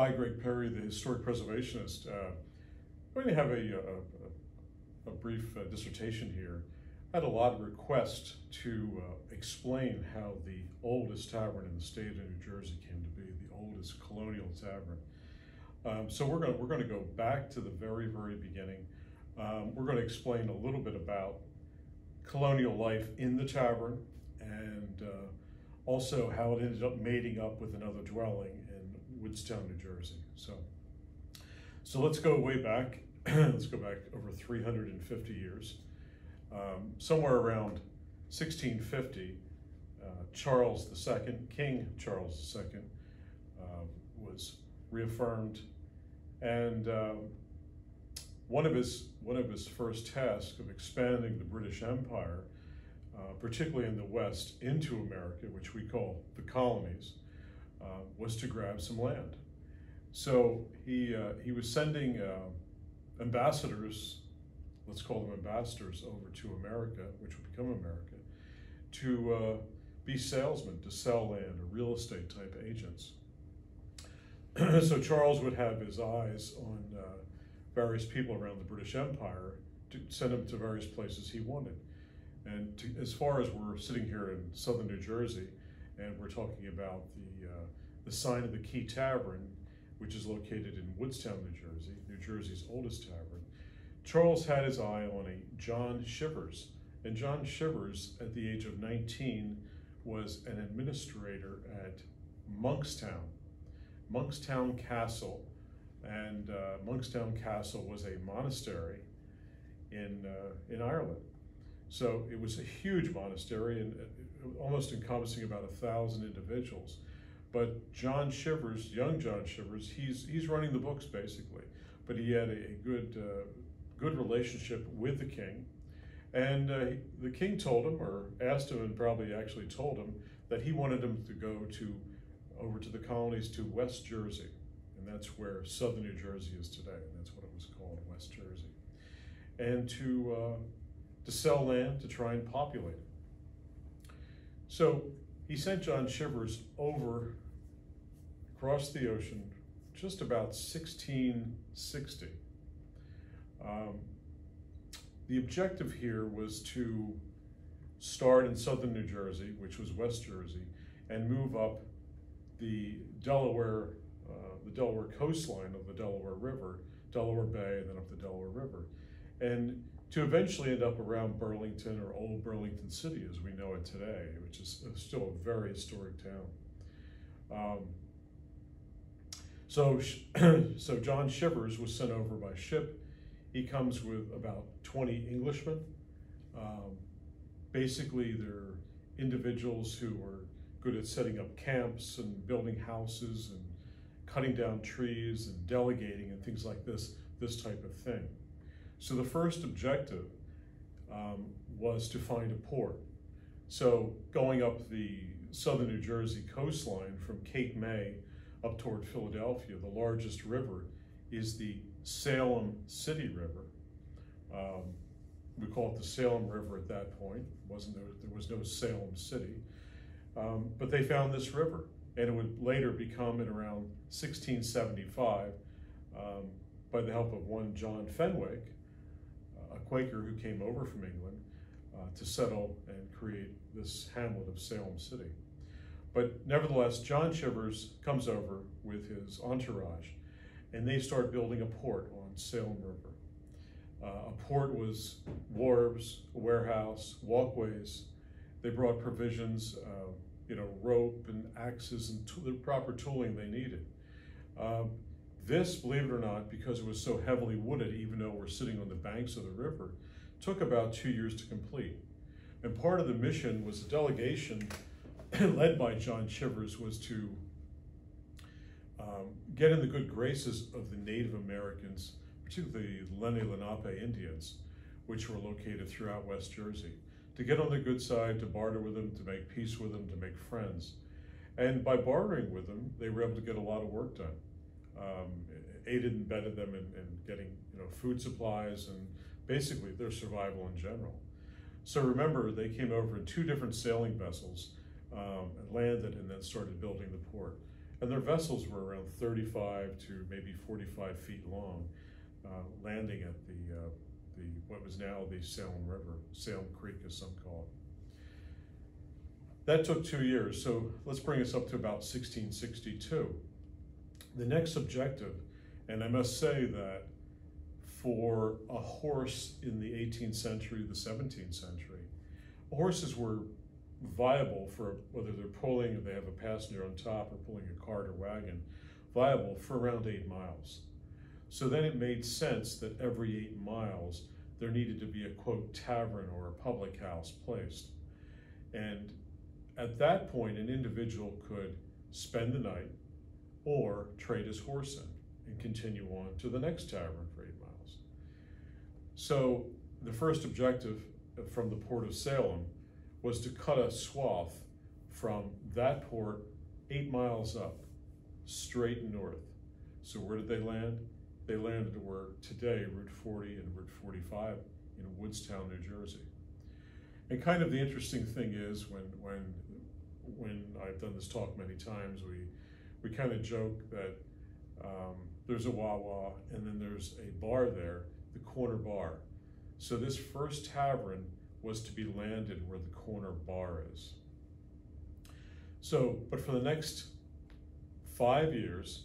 I, Gregg Perry, the historic preservationist, uh, I'm going to have a, a, a brief uh, dissertation here. I had a lot of requests to uh, explain how the oldest tavern in the state of New Jersey came to be, the oldest colonial tavern. Um, so we're going we're going to go back to the very very beginning. Um, we're going to explain a little bit about colonial life in the tavern and uh, also how it ended up mating up with another dwelling in Woodstown, New Jersey. So, so let's go way back. let's go back over 350 years. Um, somewhere around 1650, uh, Charles II, King Charles II, uh, was reaffirmed, and um, one of his one of his first tasks of expanding the British Empire, uh, particularly in the West, into America, which we call the colonies, uh, was to grab some land. So he uh, he was sending uh, ambassadors, let's call them ambassadors, over to America, which would become America, to uh, be salesmen, to sell land, or real estate type agents. so Charles would have his eyes on various people around the British Empire to send them to various places he wanted. And to, as far as we're sitting here in southern New Jersey, and we're talking about the uh, the sign of the Key Tavern, which is located in Woodstown, New Jersey, New Jersey's oldest tavern. Charles had his eye on a John Shivers, and John Shivers, at the age of 19, was an administrator at Monkstown, Monkstown Castle and uh, Monkstown Castle was a monastery in, uh, in Ireland. So it was a huge monastery and almost encompassing about a thousand individuals. But John Shivers, young John Shivers, he's, he's running the books basically, but he had a, a good, uh, good relationship with the king. And uh, the king told him, or asked him, and probably actually told him, that he wanted him to go to over to the colonies to West Jersey and that's where southern New Jersey is today, and that's what it was called, West Jersey. And to, uh, to sell land to try and populate it. So he sent John Shivers over across the ocean just about 1660. Um, the objective here was to start in southern New Jersey, which was West Jersey, and move up the Delaware the Delaware coastline of the Delaware River, Delaware Bay, and then up the Delaware River. And to eventually end up around Burlington or Old Burlington City as we know it today, which is still a very historic town. Um, so, so John Shivers was sent over by ship. He comes with about 20 Englishmen. Um, basically, they're individuals who are good at setting up camps and building houses and cutting down trees and delegating and things like this, this type of thing. So the first objective um, was to find a port. So going up the southern New Jersey coastline from Cape May up toward Philadelphia, the largest river is the Salem City River. Um, we call it the Salem River at that point. wasn't there, there was no Salem City, um, but they found this river and it would later become in around 1675 um, by the help of one John Fenwick, a Quaker who came over from England uh, to settle and create this hamlet of Salem City. But nevertheless, John Shivers comes over with his entourage and they start building a port on Salem River. Uh, a port was wharves, a warehouse, walkways. They brought provisions, uh, you know, rope and axes and the proper tooling they needed. Um, this, believe it or not, because it was so heavily wooded, even though we're sitting on the banks of the river, took about two years to complete. And part of the mission was a delegation led by John Shivers was to um, get in the good graces of the Native Americans, particularly the Lenni Lenape Indians, which were located throughout West Jersey to get on the good side, to barter with them, to make peace with them, to make friends. And by bartering with them, they were able to get a lot of work done. Um, aided and bedded them in, in, getting you know, food supplies and basically their survival in general. So remember, they came over in two different sailing vessels um, and landed and then started building the port. and their vessels were around 35 to maybe 45 feet long, uh, landing at the, uh, the what was now the Salem River, Salem Creek as some call it. That took two years, so let's bring us up to about 1662. The next objective, and I must say that for a horse in the 18th century, the 17th century, horses were viable for whether they're pulling, if they have a passenger on top or pulling a cart or wagon, viable for around eight miles. So then it made sense that every eight miles there needed to be a quote tavern or a public house placed. And at that point, an individual could spend the night or trade his horse in and continue on to the next tavern for eight miles. So the first objective from the port of Salem was to cut a swath from that port eight miles up, straight north. So where did they land? They landed where today Route 40 and Route 45 in Woodstown, New Jersey. And kind of the interesting thing is when when when I've done this talk many times, we we kind of joke that um, there's a Wawa and then there's a bar there, the corner bar. So this first tavern was to be landed where the corner bar is. So, but for the next five years,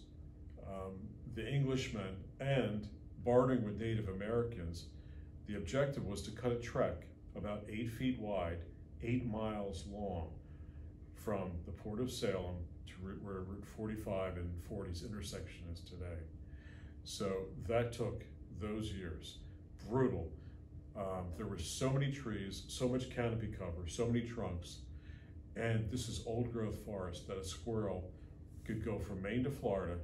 um, the Englishmen and bartering with Native Americans, the objective was to cut a trek about eight feet wide, eight miles long, from the Port of Salem to where Route 45 and 40's intersection is today. So that took those years. Brutal. Um, there were so many trees, so much canopy cover, so many trunks, and this is old growth forest that a squirrel could go from Maine to Florida,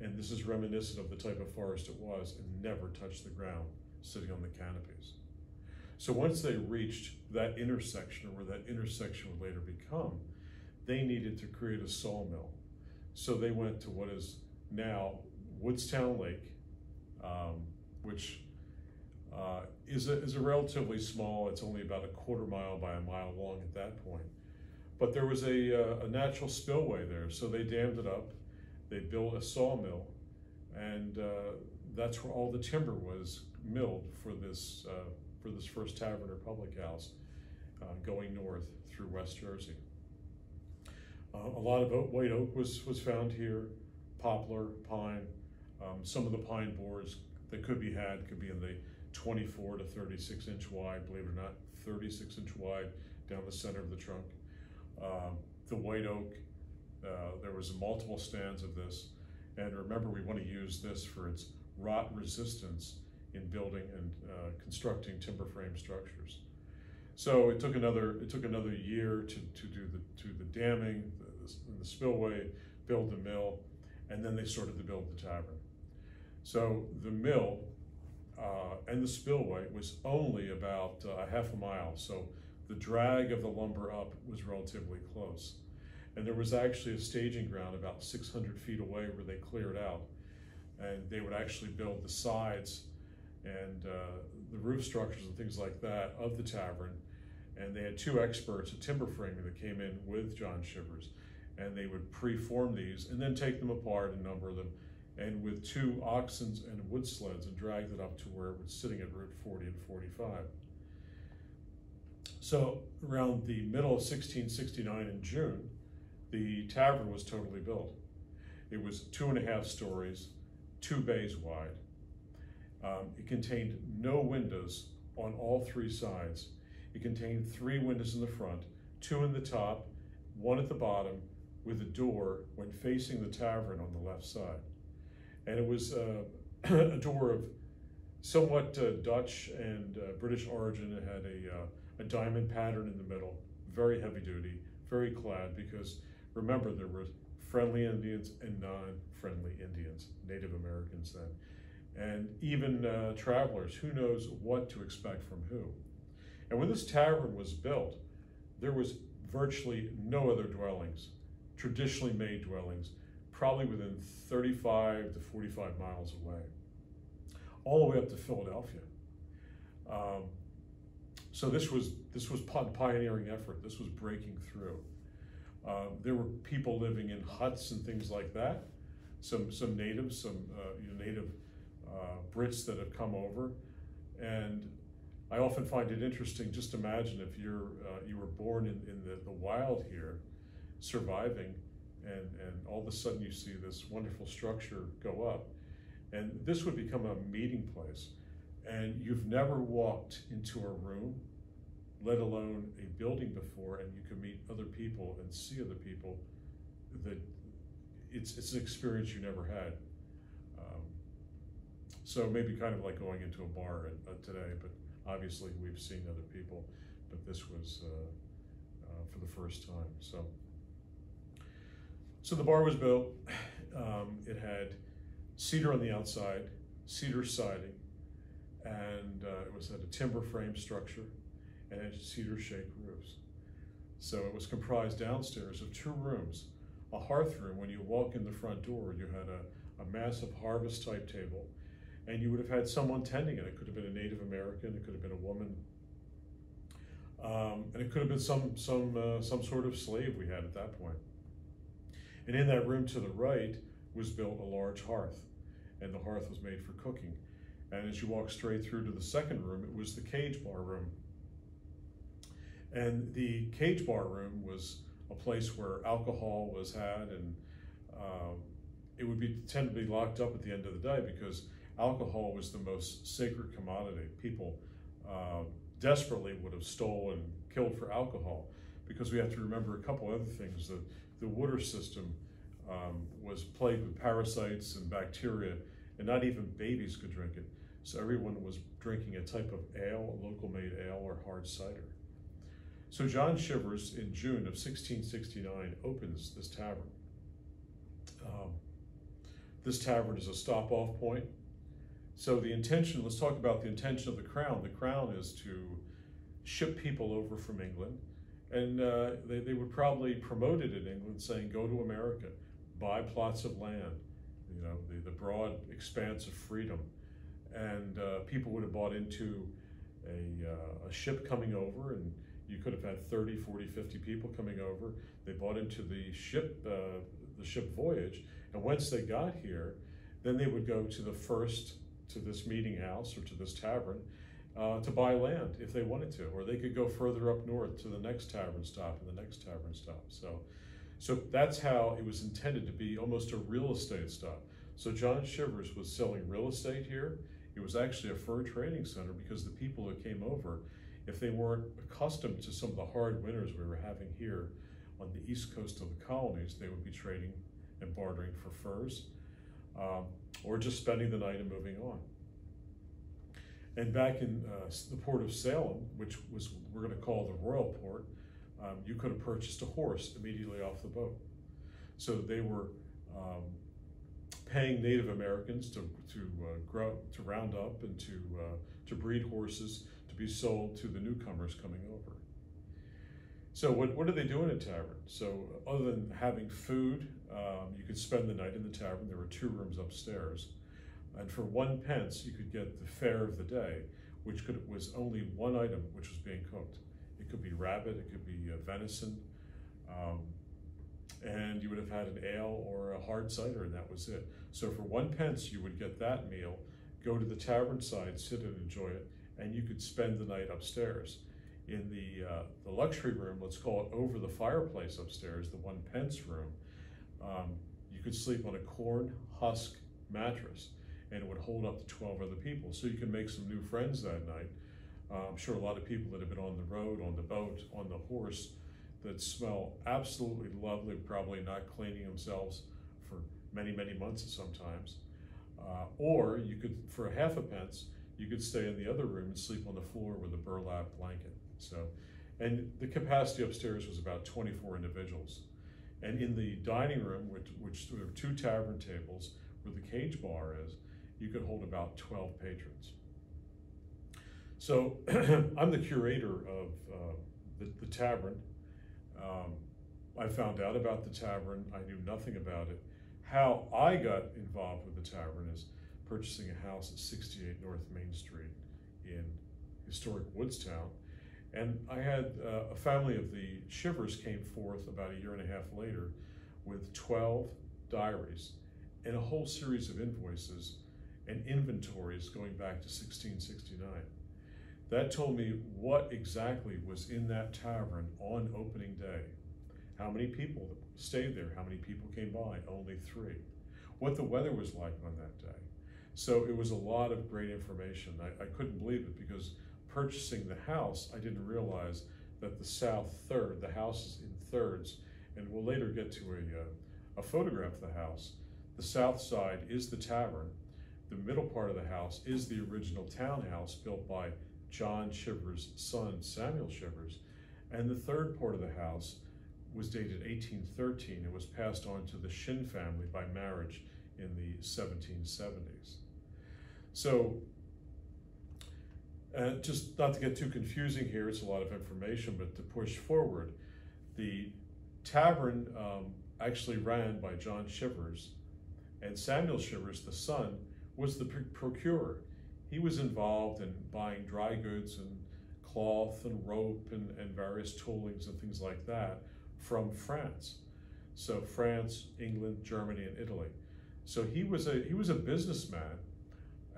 and this is reminiscent of the type of forest it was, and never touch the ground sitting on the canopies. So once they reached that intersection, or where that intersection would later become, they needed to create a sawmill. So they went to what is now Woodstown Lake, um, which uh, is, a, is a relatively small, it's only about a quarter mile by a mile long at that point. But there was a, uh, a natural spillway there, so they dammed it up. They built a sawmill, and uh, that's where all the timber was milled for this, uh, for this first tavern or public house uh, going north through West Jersey. Uh, a lot of oak, white oak was, was found here, poplar, pine. Um, some of the pine boards that could be had could be in the 24 to 36 inch wide, believe it or not, 36 inch wide down the center of the trunk. Um, the white oak, uh, there was multiple stands of this. And remember, we want to use this for its rot resistance in building and uh, constructing timber frame structures. So it took another it took another year to, to do the to the damming, the, the, spillway, build the mill, and then they started to build the tavern. So the mill uh, and the spillway was only about uh, a half a mile. So the drag of the lumber up was relatively close. And there was actually a staging ground about 600 feet away where they cleared out. And they would actually build the sides and uh, the roof structures and things like that of the tavern. And they had two experts, a timber framer that came in with John Shivers, and they would pre-form these and then take them apart and number them and with two oxen and wood sleds and dragged it up to where it was sitting at Route 40 and 45. So around the middle of 1669 in June, the tavern was totally built. It was two and a half stories, two bays wide. Um, it contained no windows on all three sides. It contained three windows in the front, two in the top, one at the bottom, with a door when facing the tavern on the left side and it was uh, a door of somewhat uh, Dutch and uh, British origin. It had a, uh, a diamond pattern in the middle, very heavy duty, very clad, because remember there were friendly Indians and non-friendly Indians, Native Americans then, and even uh, travelers, who knows what to expect from who. And when this tavern was built, there was virtually no other dwellings, traditionally made dwellings, probably within 35 to 45 miles away, all the way up to Philadelphia. Um, so this was this was pioneering effort. This was breaking through. Uh, there were people living in huts and things like that. Some some natives, some uh, you know, native uh, Brits that have come over, and I often find it interesting. Just imagine if you're uh, you were born in, in the, the wild here, surviving, and and all of a sudden you see this wonderful structure go up, and this would become a meeting place, and you've never walked into a room let alone a building before, and you can meet other people and see other people, that it's, it's an experience you never had. Um, so maybe kind of like going into a bar uh, today, but obviously we've seen other people, but this was uh, uh, for the first time. So, so the bar was built. Um, it had cedar on the outside, cedar siding, and uh, it was at a timber frame structure and it had cedar shake roofs. So it was comprised downstairs of two rooms, a hearth room. When you walk in the front door, you had a, a massive harvest type table, and you would have had someone tending it. It could have been a Native American, it could have been a woman, um, and it could have been some some uh, some sort of slave we had at that point. And in that room to the right was built a large hearth, and the hearth was made for cooking. And as you walk straight through to the second room, it was the cage bar room and the cage bar room was a place where alcohol was had, and uh, it would be tend to be locked up at the end of the day because alcohol was the most sacred commodity. People uh, desperately would have stolen, killed for alcohol, because we have to remember a couple other things. The the water system um, was plagued with parasites and bacteria, and not even babies could drink it. So everyone was drinking a type of ale, local made ale or hard cider. So John Shivers, in June of 1669, opens this tavern. Um, this tavern is a stop-off point. So the intention, let's talk about the intention of the crown. The crown is to ship people over from England, and uh, they, they would probably promote it in England, saying, go to America, buy plots of land, you know, the, the broad expanse of freedom. And uh, people would have bought into a, uh, a ship coming over and you could have had 30, 40, 50 people coming over. They bought into the ship, uh, the ship voyage, and once they got here, then they would go to the first, to this meeting house or to this tavern uh, to buy land if they wanted to, or they could go further up north to the next tavern stop and the next tavern stop. So, so that's how it was intended to be almost a real estate stop. So John Shivers was selling real estate here. It was actually a fur trading center because the people that came over if they weren't accustomed to some of the hard winters we were having here on the east coast of the colonies, they would be trading and bartering for furs um, or just spending the night and moving on. And back in uh, the port of Salem, which was we're going to call the Royal Port, um, you could have purchased a horse immediately off the boat. So they were um, paying Native Americans to to uh, grow, to round up and to uh, to breed horses to be sold to the newcomers coming over. So what, what do they doing in a tavern? So other than having food, um, you could spend the night in the tavern. There were two rooms upstairs. And for one pence, you could get the fare of the day, which could, was only one item which was being cooked. It could be rabbit, it could be uh, venison, um, and you would have had an ale or a hard cider, and that was it. So for one pence, you would get that meal, go to the tavern side, sit and enjoy it, and you could spend the night upstairs. In the, uh, the luxury room, let's call it over the fireplace upstairs, the one pence room, um, you could sleep on a corn husk mattress and it would hold up to 12 other people. So you can make some new friends that night. Uh, I'm sure a lot of people that have been on the road, on the boat, on the horse, that smell absolutely lovely, probably not cleaning themselves for many, many months sometimes. Uh, or you could, for a half a pence, you could stay in the other room and sleep on the floor with a burlap blanket. So, and the capacity upstairs was about 24 individuals. And in the dining room, which, which there were two tavern tables where the cage bar is, you could hold about 12 patrons. So I'm the curator of uh, the, the, tavern. Um, I found out about the tavern. I knew nothing about it. How I got involved with the tavern is purchasing a house at 68 North Main Street in historic Woodstown. And I had uh, a family of the Shivers came forth about a year and a half later with 12 diaries and a whole series of invoices and inventories going back to 1669. That told me what exactly was in that tavern on opening day. How many people stayed there? How many people came by? Only three. What the weather was like on that day. So it was a lot of great information. I, I couldn't believe it because purchasing the house, I didn't realize that the south third, the house is in thirds, and we'll later get to a, uh, a photograph of the house. The south side is the tavern. The middle part of the house is the original townhouse built by John Shivers' son, Samuel Shivers. And the third part of the house was dated 1813 and was passed on to the Shin family by marriage in the 1770s. So, uh, just not to get too confusing here, it's a lot of information, but to push forward, the tavern um, actually ran by John Shivers, and Samuel Shivers, the son, was the procurer. He was involved in buying dry goods and cloth and rope and, and various toolings and things like that from France. So France, England, Germany, and Italy. So he was a he was a businessman,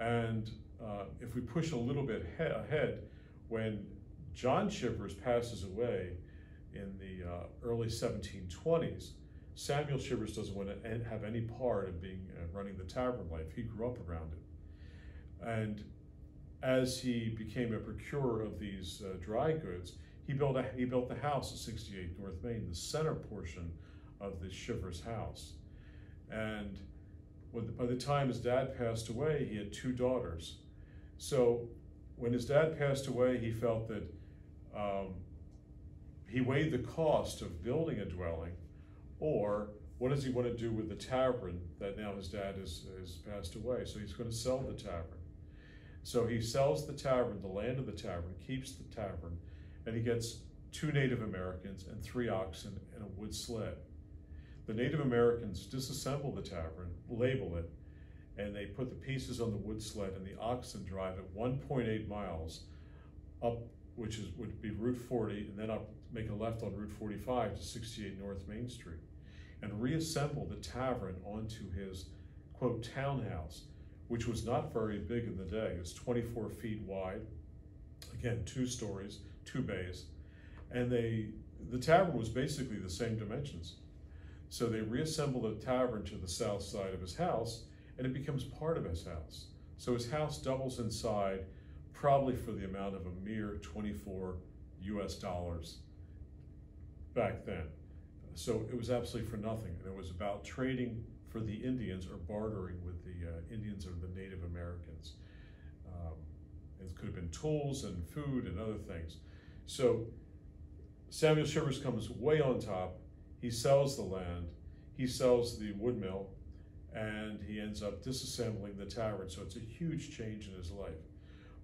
and uh, if we push a little bit ahead, when John Shivers passes away in the uh, early 1720s, Samuel Shivers doesn't want to have any part of being uh, running the tavern life. He grew up around it, and as he became a procurer of these uh, dry goods, he built a, he built the house at 68 North Main, the center portion of the Shivers house, and by the time his dad passed away, he had two daughters. So when his dad passed away, he felt that um, he weighed the cost of building a dwelling, or what does he want to do with the tavern that now his dad has, has passed away? So he's going to sell the tavern. So he sells the tavern, the land of the tavern, keeps the tavern, and he gets two Native Americans and three oxen and a wood sled. The Native Americans disassemble the tavern, label it, and they put the pieces on the wood sled and the oxen drive it 1.8 miles up, which is would be Route 40, and then up make a left on Route 45 to 68 North Main Street, and reassemble the tavern onto his quote townhouse, which was not very big in the day. It was 24 feet wide, again two stories, two bays, and they the tavern was basically the same dimensions. So they reassemble the tavern to the south side of his house, and it becomes part of his house. So his house doubles inside, probably for the amount of a mere 24 US dollars back then. So it was absolutely for nothing. And it was about trading for the Indians or bartering with the uh, Indians or the Native Americans. Um, it could have been tools and food and other things. So Samuel Shivers comes way on top he sells the land, he sells the wood mill, and he ends up disassembling the tavern. So it's a huge change in his life.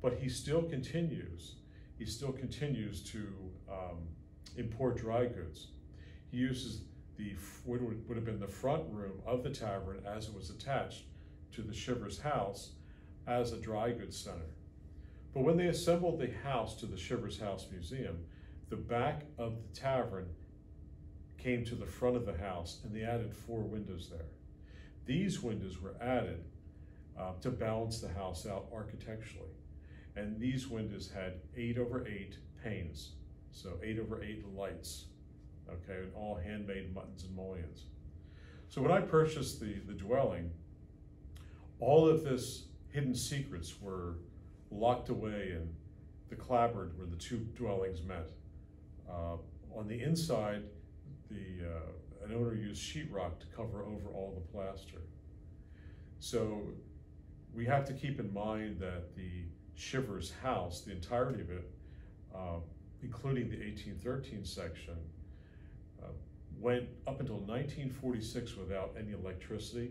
But he still continues, he still continues to um, import dry goods. He uses the what would have been the front room of the tavern as it was attached to the Shivers house as a dry goods center. But when they assembled the house to the Shivers House Museum, the back of the tavern came to the front of the house and they added four windows there. These windows were added uh, to balance the house out architecturally. And these windows had eight over eight panes. So eight over eight lights, okay, and all handmade muttons and mullions. So when I purchased the, the dwelling, all of this hidden secrets were locked away in the clapboard where the two dwellings met. Uh, on the inside, the uh, an owner used sheetrock to cover over all the plaster. So we have to keep in mind that the Shivers house, the entirety of it, uh, including the 1813 section, uh, went up until 1946 without any electricity,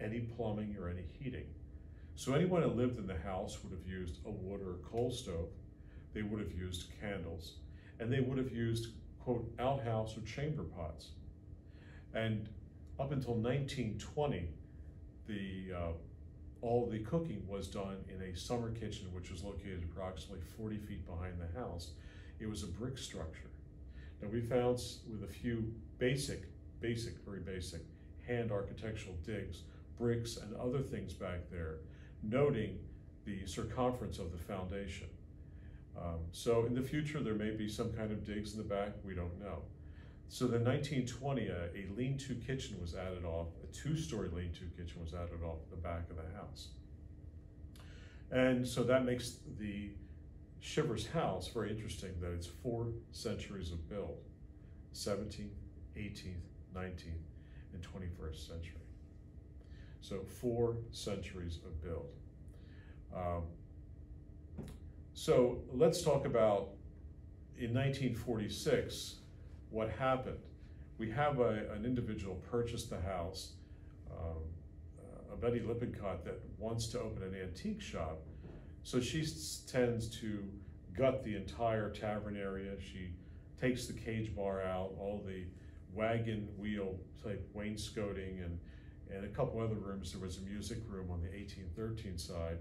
any plumbing, or any heating. So anyone who lived in the house would have used a wood or coal stove, they would have used candles, and they would have used quote, outhouse or chamber pots. And up until 1920, the, uh, all the cooking was done in a summer kitchen, which was located approximately 40 feet behind the house. it was a brick structure. Now we found with a few basic, basic, very basic hand architectural digs, bricks and other things back there, noting the circumference of the foundation. Um, so in the future, there may be some kind of digs in the back, we don't know. So then 1920, a, a lean-to kitchen was added off, a two-story lean-to kitchen was added off the back of the house. And so that makes the Shivers house very interesting that it's four centuries of build, 17th, 18th, 19th, and 21st century. So four centuries of build. Um, so let's talk about in 1946 what happened. We have a, an individual purchased the house, um, a Betty Lippincott that wants to open an antique shop. So she tends to gut the entire tavern area. She takes the cage bar out, all the wagon wheel type wainscoting and, and a couple other rooms. There was a music room on the 1813 side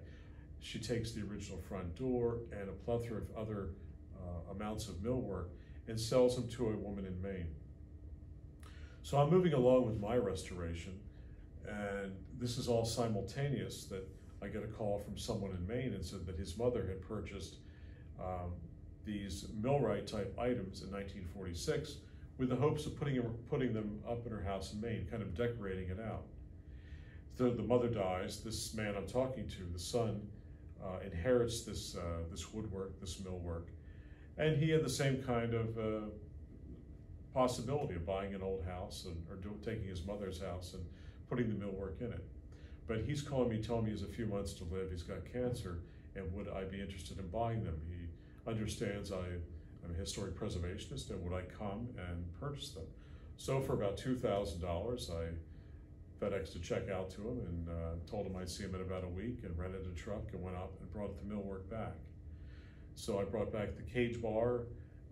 she takes the original front door and a plethora of other uh, amounts of millwork and sells them to a woman in Maine. So I'm moving along with my restoration, and this is all simultaneous that I get a call from someone in Maine and said that his mother had purchased um, these millwright type items in 1946 with the hopes of putting, putting them up in her house in Maine, kind of decorating it out. So the mother dies, this man I'm talking to, the son, uh, inherits this, uh, this woodwork, this millwork. And he had the same kind of uh, possibility of buying an old house and, or do, taking his mother's house and putting the millwork in it. But he's calling me, telling me he has a few months to live, he's got cancer, and would I be interested in buying them? He understands I am a historic preservationist and would I come and purchase them? So for about $2,000, I FedExed a check out to him and uh, told him I'd see him in about a week and rented a truck and went up and brought the millwork back. So I brought back the cage bar,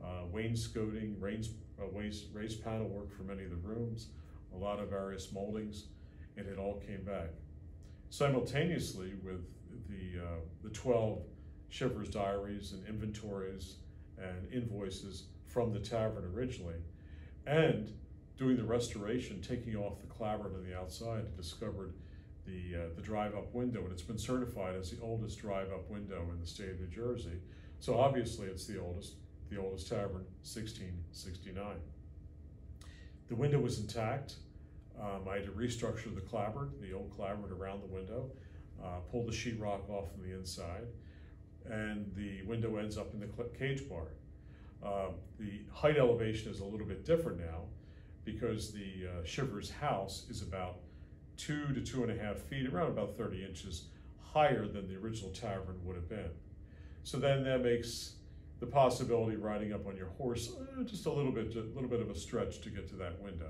uh, wainscoting, raised, uh, raised panel work for many of the rooms, a lot of various moldings, and it all came back. Simultaneously with the, uh, the 12 Shivers diaries and inventories and invoices from the tavern originally, and doing the restoration, taking off the clapboard on the outside, discovered the, uh, the drive-up window, and it's been certified as the oldest drive-up window in the state of New Jersey. So obviously it's the oldest, the oldest tavern, 1669. The window was intact. Um, I had to restructure the clapboard, the old clapboard around the window, uh, pull the sheetrock off from the inside, and the window ends up in the cage bar. Uh, the height elevation is a little bit different now because the uh, Shivers house is about two to two and a half feet, around about 30 inches higher than the original tavern would have been. So then that makes the possibility riding up on your horse uh, just a little bit, a little bit of a stretch to get to that window.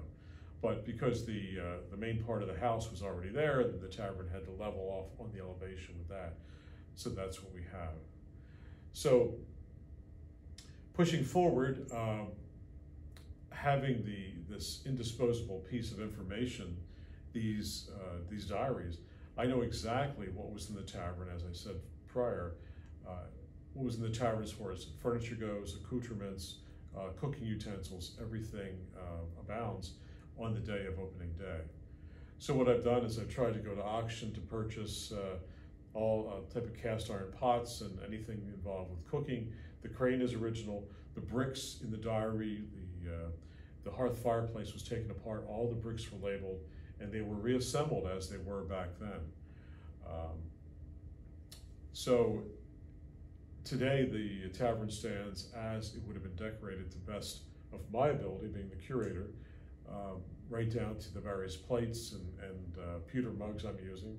But because the, uh, the main part of the house was already there, the tavern had to level off on the elevation with that. So that's what we have. So pushing forward, um, having the this indisposable piece of information, these uh, these diaries, I know exactly what was in the tavern, as I said prior, uh, what was in the far as furniture goes, accoutrements, uh, cooking utensils, everything uh, abounds on the day of opening day. So what I've done is I've tried to go to auction to purchase uh, all uh, type of cast iron pots and anything involved with cooking. The crane is original. The bricks in the diary, the the hearth fireplace was taken apart, all the bricks were labeled, and they were reassembled as they were back then. Um, so today the tavern stands as it would have been decorated to best of my ability, being the curator, um, right down to the various plates and, and uh, pewter mugs I'm using,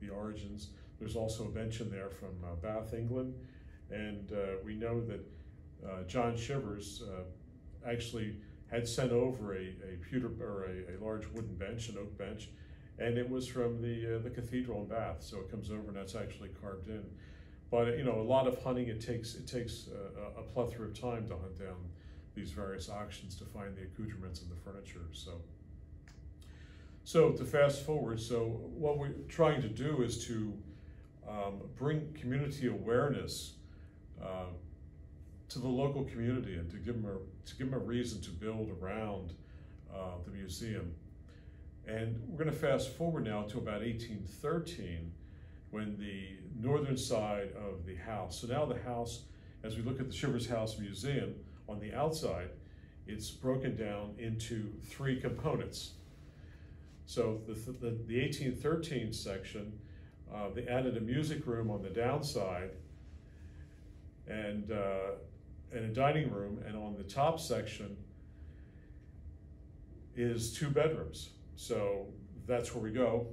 the origins. There's also a bench in there from uh, Bath, England, and uh, we know that uh, John Shivers uh, actually had sent over a, a pewter or a, a, large wooden bench, an oak bench, and it was from the uh, the cathedral in Bath. So it comes over and that's actually carved in. But you know, a lot of hunting it takes it takes a, a plethora of time to hunt down these various auctions to find the accoutrements and the furniture. So. So to fast forward, so what we're trying to do is to um, bring community awareness uh, to the local community and to give them a, to give them a reason to build around uh, the museum. And we're going to fast forward now to about 1813 when the northern side of the house, so now the house, as we look at the Shivers House Museum on the outside, it's broken down into three components. So the, the, the 1813 section, uh, they added a music room on the downside and, uh, and a dining room, and on the top section is two bedrooms. So that's where we go.